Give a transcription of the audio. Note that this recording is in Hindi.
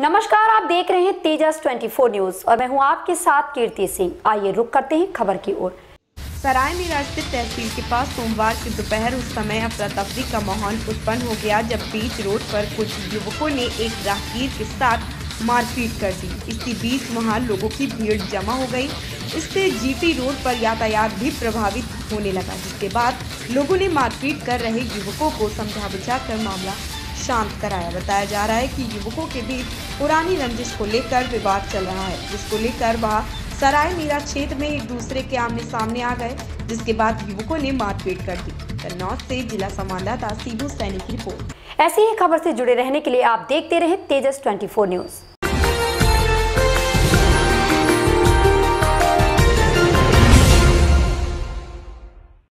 नमस्कार, आप देख रहे हैं तेजस 24 न्यूज़ और मैं हूँ आपके साथ कीर्ति सिंह। आइए रुक करते हैं खबर की ओर। सराय मीरा स्थित तहसील के पास सोमवार की दोपहर उस समय अफरा तफरी का माहौल उत्पन्न हो गया, जब बीच रोड पर कुछ युवकों ने एक राहगीर के साथ मारपीट कर दी। इसी बीच वहाँ लोगों की भीड़ जमा हो गई। इससे जीटी रोड पर यातायात भी प्रभावित होने लगा, जिसके बाद लोगों ने मारपीट कर रहे युवकों को समझा बुझा कर मामला शांत कराया। बताया जा रहा है कि युवकों के बीच पुरानी रंजिश को लेकर विवाद चल रहा है, जिसको लेकर वह सराय मीरा क्षेत्र में एक दूसरे के आमने सामने आ गए, जिसके बाद युवकों ने मारपीट कर दी। कन्नौज से जिला संवाददाता सीबू सैनी की रिपोर्ट। ऐसी ही खबर से जुड़े रहने के लिए आप देखते रहे तेजस 24 न्यूज़।